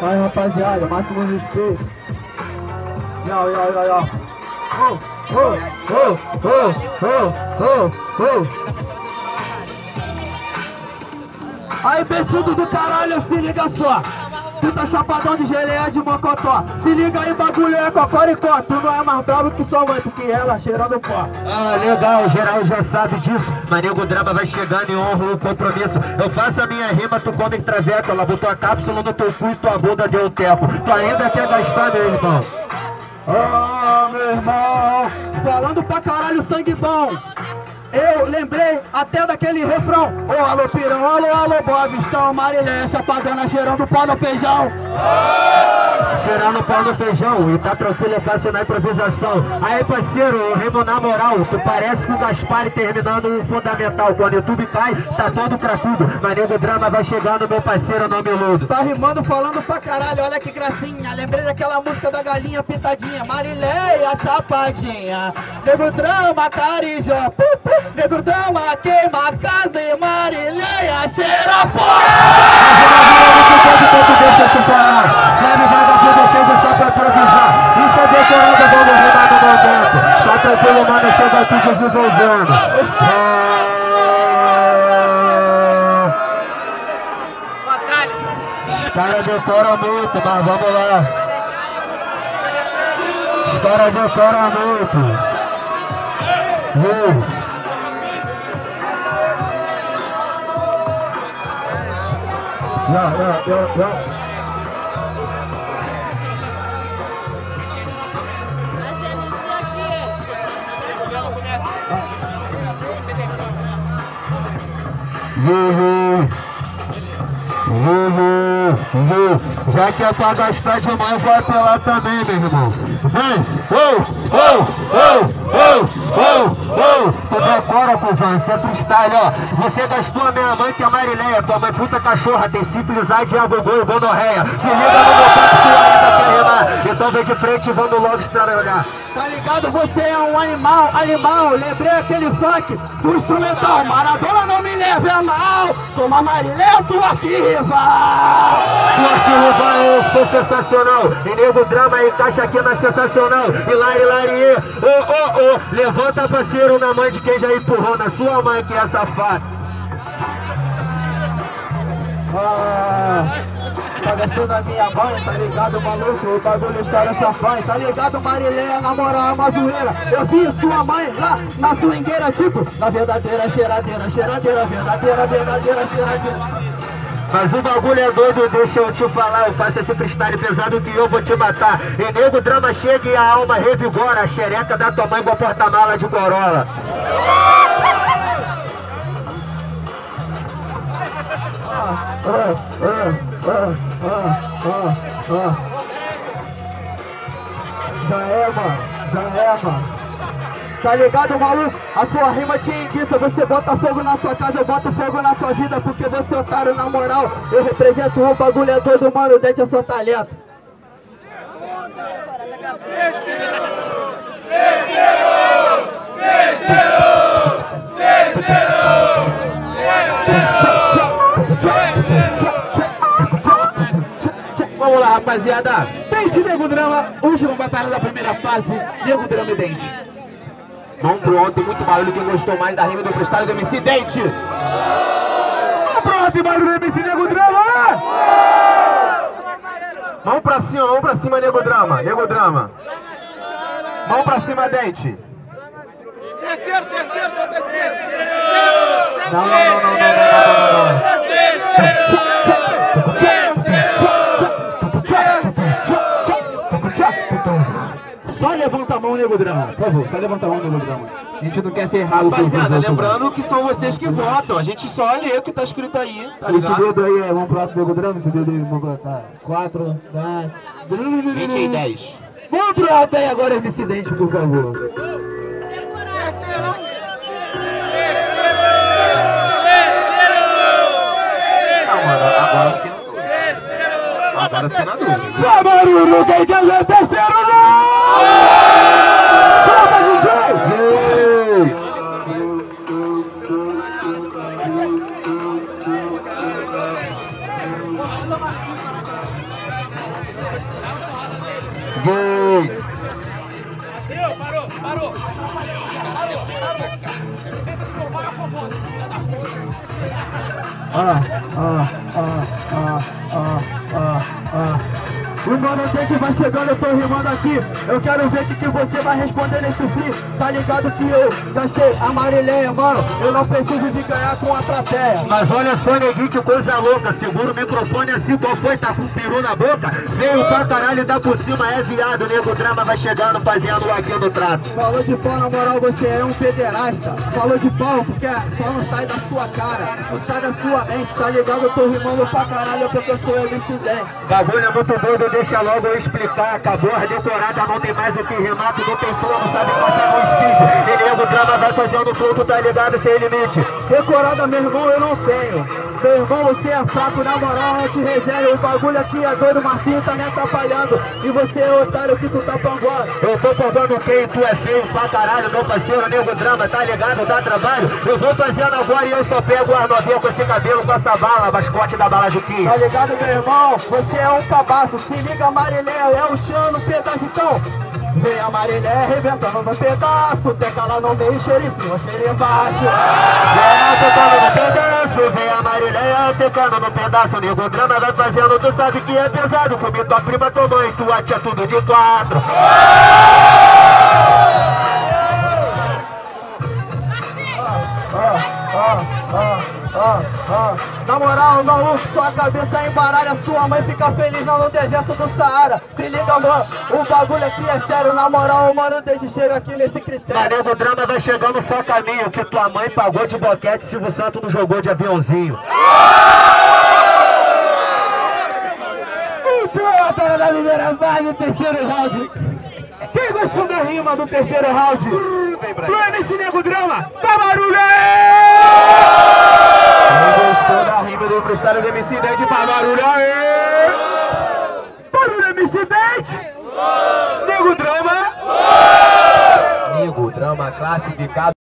Vai, rapaziada, máximo respeito. Yau, yau, yau, yau. Oh, oh. Aí, do caralho, se liga só. Tu tá chapadão de geleia de mocotó. Se liga aí, bagulho é cocoricó. Tu não é mais bravo que sua mãe, porque ela cheirando pó. Ah, legal, geral já sabe disso. Mas nego drama vai chegando e honra o compromisso. Eu faço a minha rima, tu come traveco. Ela botou a cápsula no teu cu e tua bunda deu tempo. Tu ainda quer gastar, meu irmão? Ah, meu irmão. Falando pra caralho sangue bom eu lembrei até daquele refrão. Ô oh, alô pirão, alô alô Estão Marilé, chapadona cheirando pó no feijão. Cheirando pó no feijão E tá tranquilo, é fácil na improvisação. Aí parceiro, eu rimo na moral Tu parece com o Gaspar terminando um fundamental. Quando o YouTube cai, tá todo cracudo Mas nego drama vai chegando, meu parceiro, não me iludo. Tá rimando falando pra caralho, olha que gracinha. Lembrei daquela música da galinha pitadinha Marileia, chapadinha. Nego drama, carijó, queima a casa e Marileia cheira pó Sabe, vagabundo, chego só pra improvisar. Isso é decorado, vamos rimar no momento Tá tranquilo, mano, chega aqui desenvolvendo. Os caras decoram muito, mas vamos lá. Os caras decoram muito. Uh. Yeah, yeah, yeah, yeah. Uhum. Uhum. Uhum. Já que é pra gastar demais, vai apelar também, meu irmão. Vem! Oh, oh, oh, oh. Tu decora, cuzão, isso é freestyle, ó. Você gastou a minha mãe que é Marileia. Tua mãe puta cachorra, tem sífilis, AIDS, agogô e gonorreia. Se liga no meu papo, tu ainda quer rimar. Então vem de frente e vamos logo estralhar. Tá ligado? Você é um animal, animal. Lembrei aquele funk do instrumental. Maradona não me leve a mal. Sou uma Marileia, sua Sua rival, eu sou sensacional. E nego drama encaixa aqui na sensacional. Hilari, hilari, ô, ô, ô. Levanta parceiro na mãe de quem já empurrou na sua mãe que é safada. Ah, tá gastando a minha mãe, tá ligado, maluco? O bagulho estoura champanhe, tá ligado, Marileia? Na moral, é uma zoeira. Eu vi sua mãe lá na swingueira, tipo, na verdadeira cheiradeira, cheiradeira, verdadeira, verdadeira cheiradeira. Mas o bagulho é doido, deixa eu te falar. Eu faço esse freestyle pesado que eu vou te matar. E nego drama chega e a alma revigora. A xereca da tua mãe igual porta-mala de Corolla. Já é, mano, já é, mano Tá ligado, maluco? A sua rima te enguiça Você bota fogo na sua casa, eu boto fogo na sua vida Porque você é otário, na moral Eu represento o bagulho é todo, mano Dente é só talento Vamos lá, rapaziada. Dente Nego Drama, última batalha da primeira fase. Nego Drama e Dente. Mão pro ontem, muito barulho. Quem gostou mais da rima do freestyle do MC Dente? Mão pro ontem, barulho do MC Nego Drama! Mão pra cima, mão pra cima, Nego Drama. Nego Drama. Mão pra cima, Dente. Terceiro, terceiro, terceiro. Não, não, não, não, não, não, não, Só levanta a mão, Nego Drama. Por favor, só levanta a mão, Nego Drama. A gente não quer ser errado. Rapaziada, lembrando que são vocês que votam. A gente só lê o que tá escrito aí, tá Esse ligado? dedo aí é mão pro alto, Nego Drama. Esse dedo aí, vamos botar. 4, 10... 20 e 10. Mão pro alto aí agora, MC Dente, por favor. Não, mano, agora fiquei na dúvida. Agora fiquei na dúvida. Barulho, quem quer ver terceiro Ah, ah, ah, ah, ah, ah, ah. O mano Dente vai chegando, eu tô rimando aqui. Eu quero ver o que, que você vai responder nesse free. Tá ligado que eu gastei a Marileia, mano. Eu não preciso de ganhar com a plateia. Mas olha só, neguinho, que coisa louca. Segura o microfone assim, qual foi? Tá com peru na boca? Veio pra caralho, dá por cima, é viado. Nego drama vai chegando, fazendo aqui no trato Falou de pau, na moral, você é um pederasta. Falou de pau, porque pau não sai da sua cara. Não sai da sua mente, tá ligado? Eu tô rimando pra caralho porque eu sou MC Dente Bagulho é muito doido, deixa logo eu explicar Acabou a decorada, não tem mais o que rimar Tu não tem flow, não sabe encaixar no speed? E nego drama vai fazendo flow, tá ligado, sem limite. Decorada, meu irmão, eu não tenho Meu irmão, você é fraco, na moral, eu te reservo O bagulho aqui é doido, o Marcinho tá me atrapalhando E você é otário que tu tá panguando Eu tô pagando quem? Tu é feio pra caralho, meu parceiro, nego drama, tá ligado? Dá trabalho. Eu vou fazendo agora e eu só pego as novinhas com esse cabelo, com essa bala, mascote da bala Juquinha. Tá ligado, meu irmão? Você é um cabaço. Se liga, Mariléia, é o tchan no pedaço, então. Vem a Mariléia arrebentando no pedaço. Teca lá no meio, cheiro em cima, cheiro embaixo. Vem tocando no pedaço, vem a Marileia tocando no pedaço. Nego drama vai fazendo, tu sabe que é pesado. Comi tua prima, tua mãe, tua tia, tudo de quatro. Ah, ah, ah, ah, ah. Na moral, maluco, sua cabeça embaralha. Sua mãe fica feliz lá no deserto do Saara. Se liga, mano, o bagulho aqui é sério. Na moral, mano, deixa chega aqui nesse critério. nego drama vai chegando só caminho. Que tua mãe pagou de boquete, Silvio Santos não jogou de aviãozinho. Última batalha da primeira fase, terceiro round. Quem gostou da rima do terceiro round? Do MC Nego Drama, dá barulho aí! Rima do MC Dead pra barulho aí? Barulho MC 10! Nego Drama! Nego Drama classificado.